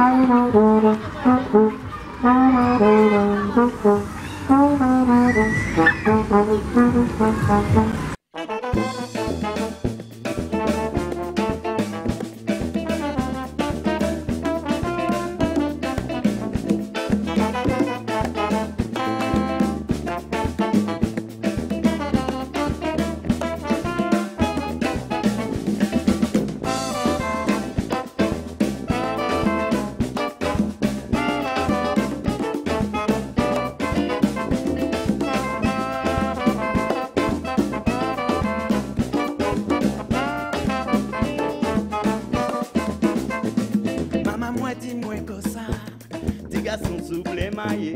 Thank you. Comme ça, des garçons souple maillé.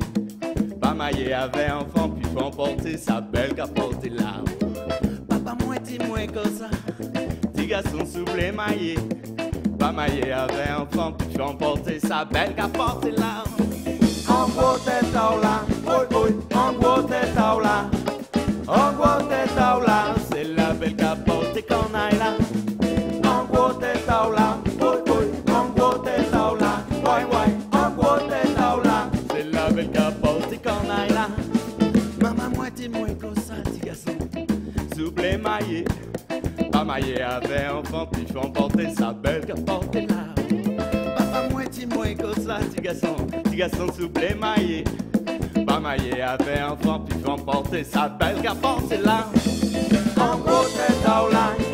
Pas maillé avait enfant puis faut emporter sa belle capote là. Papa moi dis-moi comme ça, des garçons souple maillé. Pas maillé avait enfant puis faut emporter sa belle capote là. En gros tête là, petit garçon, souple maillé. Pas maillé avait enfant puis faut emporter sa belle capote là. Papa moi dis-moi comme ça, petit garçon, petit garçon souple maillé. Pas maillé avait enfant puis faut emporter sa belle capote là. En gros tête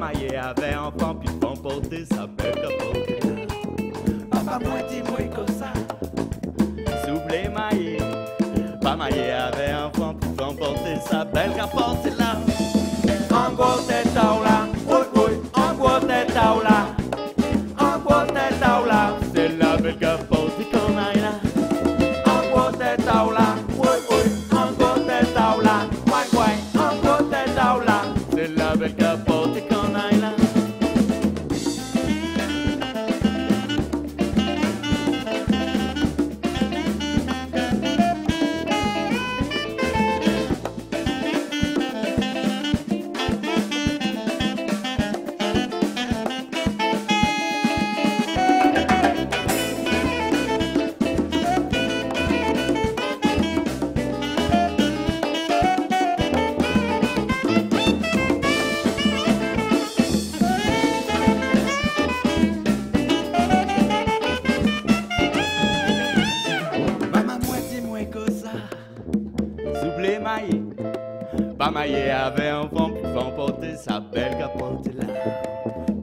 Maillé avait enfant puis faut emporter sa belle capote. Papa moi dis-moi que ça. Souple maillé. Maillé avait enfant puis faut emporter sa belle capote là. En gros tête là. Oui oui En gros tête là Souple maillé. Pas maillé avait enfant puis faut emporter sa belle capote là.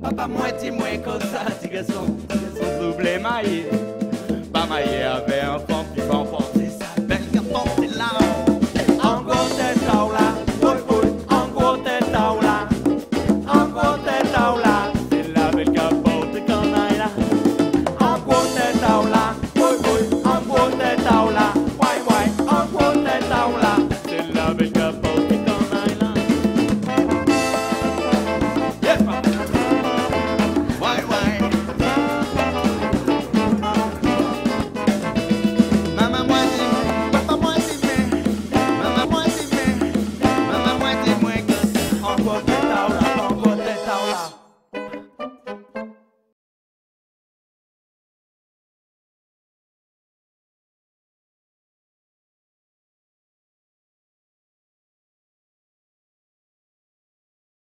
Papa moi dis-moi que ça garçon, petit garçon souple maillé